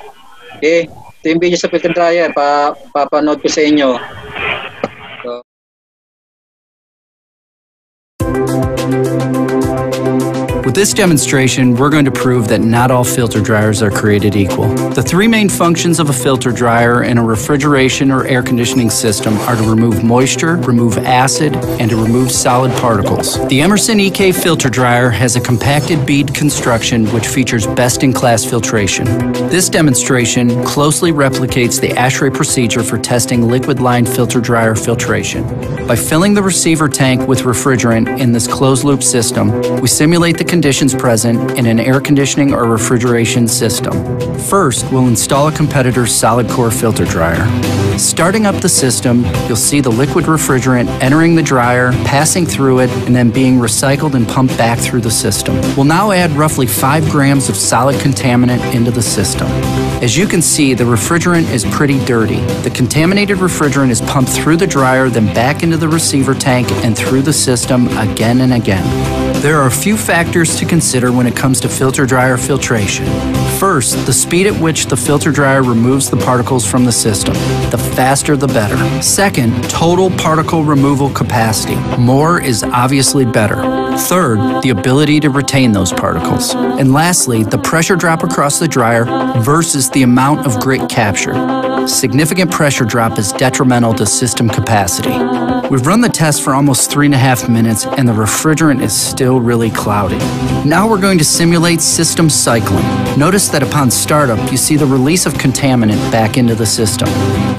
Okay? Ito yung video sa filter dryer, pa papanood ko sa inyo. So, With this demonstration, we're going to prove that not all filter dryers are created equal. The three main functions of a filter dryer in a refrigeration or air conditioning system are to remove moisture, remove acid, and to remove solid particles. The Emerson EK filter dryer has a compacted bead construction which features best-in-class filtration. This demonstration closely replicates the ASHRAE procedure for testing liquid line filter dryer filtration. By filling the receiver tank with refrigerant in this closed-loop system, we simulate the conditions present in an air conditioning or refrigeration system. First, we'll install a competitor's solid core filter dryer. Starting up the system, you'll see the liquid refrigerant entering the dryer, passing through it, and then being recycled and pumped back through the system. We'll now add roughly 5 grams of solid contaminant into the system. As you can see, the refrigerant is pretty dirty. The contaminated refrigerant is pumped through the dryer, then back into the receiver tank and through the system again and again. There are a few factors to consider when it comes to filter dryer filtration. First, the speed at which the filter dryer removes the particles from the system. The faster, the better. Second, total particle removal capacity. More is obviously better. Third, the ability to retain those particles. And lastly, the pressure drop across the dryer versus the amount of grit captured. Significant pressure drop is detrimental to system capacity. We've run the test for almost three and a half minutes and the refrigerant is still really cloudy. Now we're going to simulate system cycling. Notice that upon startup, you see the release of contaminant back into the system.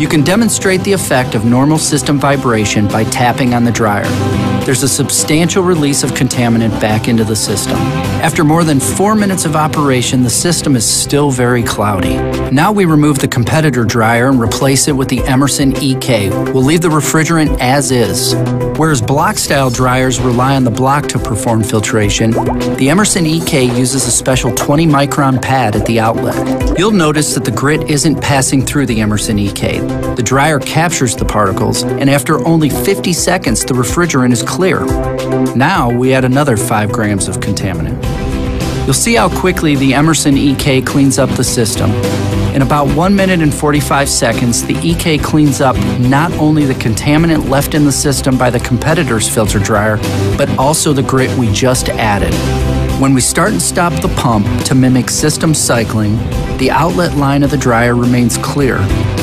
You can demonstrate the effect of normal system vibration by tapping on the dryer. There's a substantial release of contaminant back into the system. After more than four minutes of operation, the system is still very cloudy. Now we remove the competitor dryer and replace it with the Emerson EK. We'll leave the refrigerant as is. Whereas block style dryers rely on the block to perform filtration, the Emerson EK uses a special 20 micron pad at the outlet. You'll notice that the grit isn't passing through the Emerson EK. The dryer captures the particles, and after only 50 seconds, the refrigerant is clear. Now we add another 5 grams of contaminant. You'll see how quickly the Emerson EK cleans up the system. In about 1 minute and 45 seconds, the EK cleans up not only the contaminant left in the system by the competitor's filter dryer, but also the grit we just added. When we start and stop the pump to mimic system cycling, the outlet line of the dryer remains clear,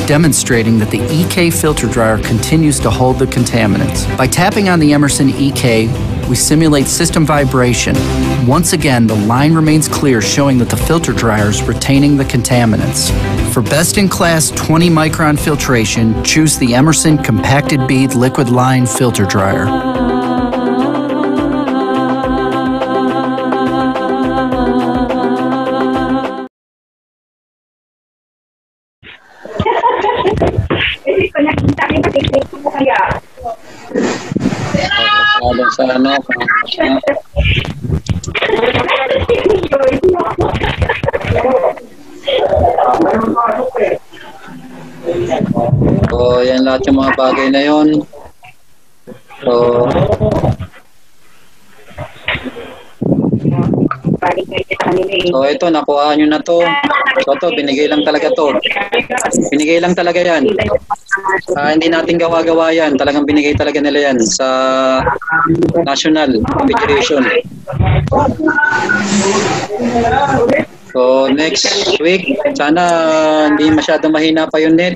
demonstrating that the EK filter dryer continues to hold the contaminants. By tapping on the Emerson EK, we simulate system vibration. Once again, the line remains clear, showing that the filter dryer is retaining the contaminants. For best in class 20 micron filtration, choose the Emerson Compacted Bead Liquid Line Filter Dryer. lahat yung mga bagay na yon. So, So ito, nakuha nyo na to. So ito, binigay lang talaga to. Binigay lang talaga yan. Uh, hindi natin gawa-gawa yan. Talagang binigay talaga nila yan sa National Federation. Next week, sana hindi masyado mahina pa yung net.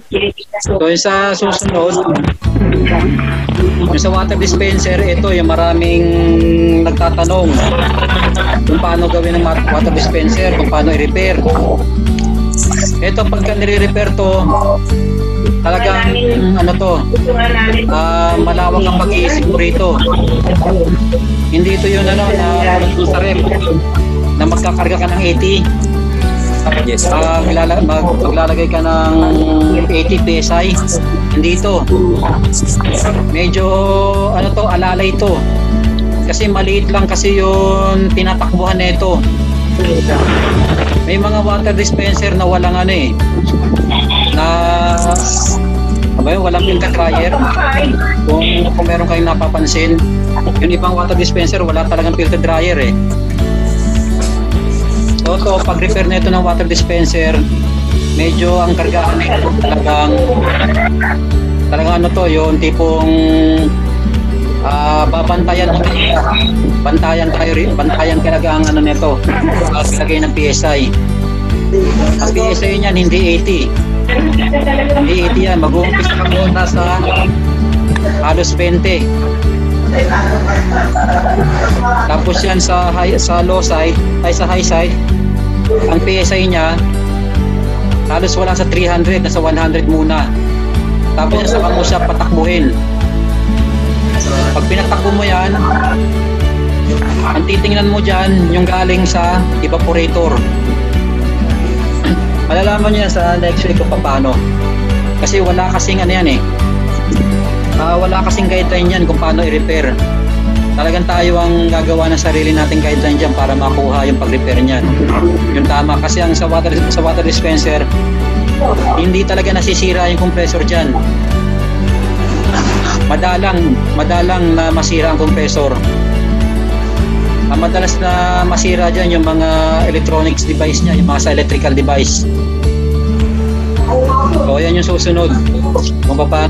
So yung sa susunod, yung sa water dispenser, ito yung maraming nagtatanong kung paano gawin ng water dispenser, kung paano i-repair. Ito pagka nire-repair to, talagang ano to, ah, malawak ang pag-iisip mo rito. Hindi ito yung ano na sa rep na magkakarga ka ng 80. Yes. Ah, maglala- mag, maglalagay ka ng 80 PSI. Hindi ito. Medyo ano to, alalay to. Kasi maliit lang kasi yung tinatakbuhan nito. May mga water dispenser na walang ano eh. Na ano ba yun, walang filter dryer. Kung, kung meron kayong napapansin, yung ibang water dispenser wala talagang filter dryer eh. So, to, pag repair nito ng water dispenser, medyo ang kargaan nito talagang talagang ano to, yung tipong ah babantayan talaga. Bantayan tayo rin, bantayan talaga ang ano nito. Uh, pilagay ng PSI. Ang PSI niyan hindi 80. Hindi 80 yan. Mag-uumpisa ka muna sa halos 20. Tapos yan sa high, sa low side, ay sa high side, ang PSI niya halos wala sa 300, nasa 100 muna. Tapos saka mo siya patakbuhin. Pag pinatakbo mo yan, ang titingnan mo dyan, yung galing sa evaporator. (clears throat) Malalaman niya sa next week kung paano. Kasi wala kasing ano yan eh. Ah, wala kasing guideline yan kung paano i-repair. Talagang tayo ang gagawa ng sarili nating guideline dyan para makuha yung pag-repair niyan. Yung tama kasi ang sa water sa water dispenser hindi talaga nasisira yung compressor dyan. Madalang madalang na masira ang compressor. Ang madalas na masira dyan yung mga electronics device niya, yung mga sa electrical device. So, yan yung susunod. Kung pa